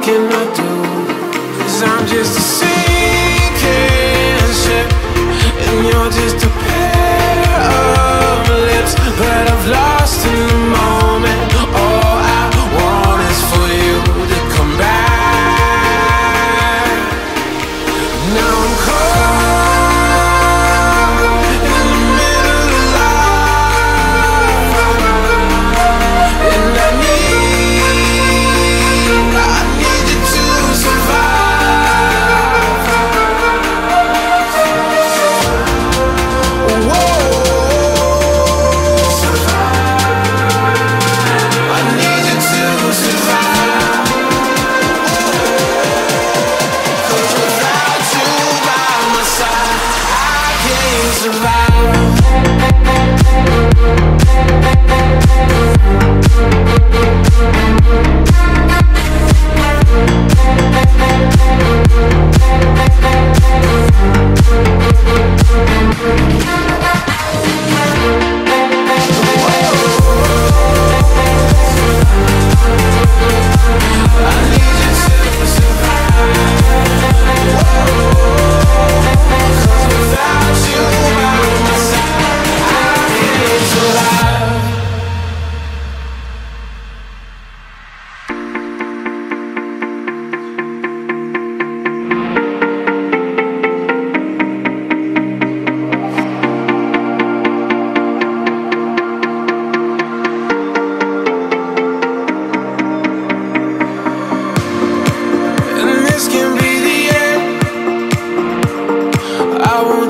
what can I do? Cause I'm just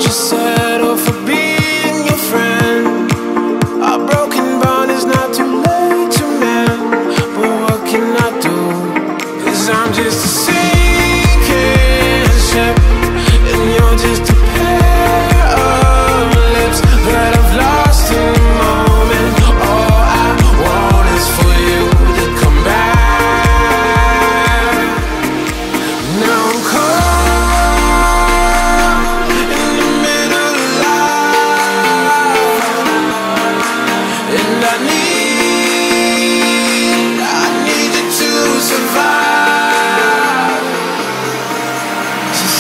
you say.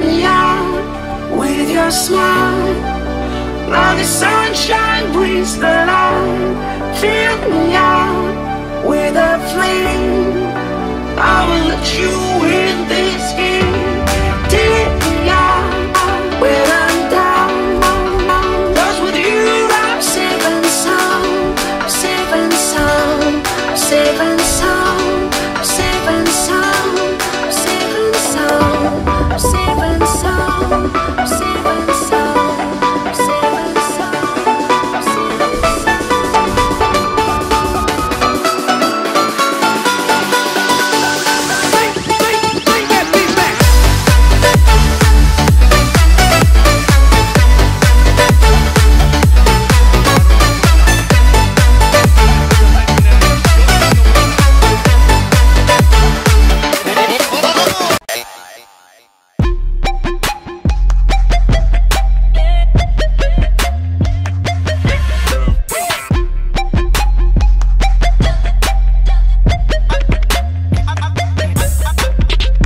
me out with your smile. Now the sunshine brings the light. Fill me out.